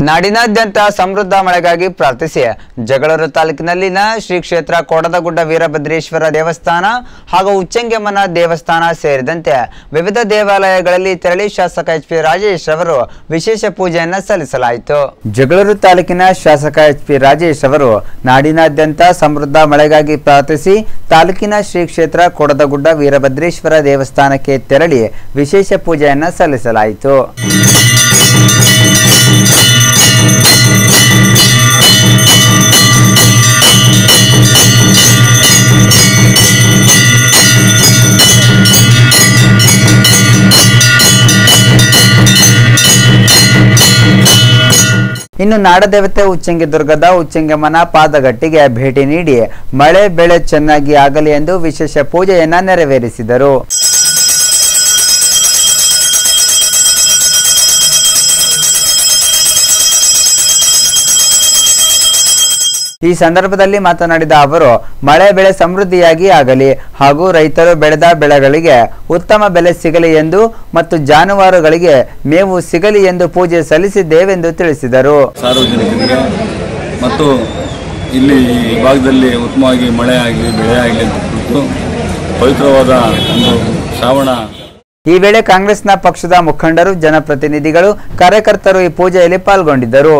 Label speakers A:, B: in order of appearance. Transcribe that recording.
A: ನಾಡಿನಾದ್ಯಂತ ಸಮೃದ್ಧ ಮಳೆಗಾಗಿ ಪ್ರಾರ್ಥಿಸಿ. ಜಗಳೂರು ತಾಲೂಕಿನಲ್ಲಿನ ಶ್ರೀ ಕ್ಷೇತ್ರ ಕೋಡದಗುಡ್ಡ ವೀರಭದ್ರೇಶ್ವರ ದೇವಸ್ಥಾನ ಹಾಗೂ ಉಚ್ಚಂಗೆಮ್ಮನ ದೇವಸ್ಥಾನ ಸೇರಿದಂತೆ ವಿವಿಧ ದೇವಾಲಯಗಳಲ್ಲಿ ತೆರಳಿ ಶಾಸಕ ಎಚ್ ಪಿ ರಾಜೇಶ್ ಅವರು ವಿಶೇಷ ಪೂಜೆಯನ್ನು ಸಲ್ಲಿಸಲಾಯಿತು. ಜಗಳೂರು ತಾಲೂಕಿನ ಶಾಸಕ ಎಚ್ ಪಿ ರಾಜೇಶ್ ಅವರು ನಾಡಿನಾದ್ಯಂತ ಸಮೃದ್ಧ ಮಳೆಗಾಗಿ ಪ್ರಾರ್ಥಿಸಿ ತಾಲೂಕಿನ ಶ್ರೀ ಕ್ಷೇತ್ರ ಕೋಡದಗುಡ್ಡ ವೀರಭದ್ರೇಶ್ವರ ದೇವಸ್ಥಾನಕ್ಕೆ ತೆರಳಿ ವಿಶೇಷ ಪೂಜೆಯನ್ನು ಸಲ್ಲಿಸಲಾಯಿತು. ಇನ್ನು ನಾಡದೇವತೆ ಉಚ್ಚಂಗಿ ದುರ್ಗದ ಉಚ್ಚಂಗಮ್ಮನ ಪಾದಗಟ್ಟಿಗೆ ಭೇಟಿ ನೀಡಿ ಮಳೆ ಬೆಳೆ ಚೆನ್ನಾಗಿ ಆಗಲಿ ಎಂದು ವಿಶೇಷ ಪೂಜೆಯನ್ನ ನೆರವೇರಿಸಿದರು. ಈ ಸಂದರ್ಭದಲ್ಲಿ ಮಾತನಾಡಿದ ಅವರು ಮಳೆ ಬೆಳೆ ಸಮೃದ್ಧಿಯಾಗಿ ಆಗಲಿ ಹಾಗೂ ರೈತರು ಬೆಳೆದ ಬೆಳೆಗಳಿಗೆ ಉತ್ತಮ ಬೆಲೆ ಸಿಗಲಿ ಎಂದು ಮತ್ತು ಜಾನುವಾರುಗಳಿಗೆ ಮೇವು ಸಿಗಲಿ ಎಂದು ಪೂಜೆ ಸಲ್ಲಿಸಿದ್ದೇವೆಂದು ತಿಳಿಸಿದರು.
B: ಸಾರ್ವಜನಿಕರಿಗೆ ಮತ್ತು ಇಲ್ಲಿ ಈ ಭಾಗದಲ್ಲಿ ಉತ್ತಮವಾಗಿ ಮಳೆ ಆಗಲಿ ಬೆಳೆ ಆಗಲಿ ಅಂತ ಕುರಿತು ಪವಿತ್ರವಾದ ಒಂದು ಶ್ರಾವಣ.
A: ಈ ವೇಳೆ ಕಾಂಗ್ರೆಸ್ನ ಪಕ್ಷದ ಮುಖಂಡರು ಜನಪ್ರತಿನಿಧಿಗಳು ಕಾರ್ಯಕರ್ತರು ಈ ಪೂಜೆಯಲ್ಲಿ ಪಾಲ್ಗೊಂಡಿದ್ದರು.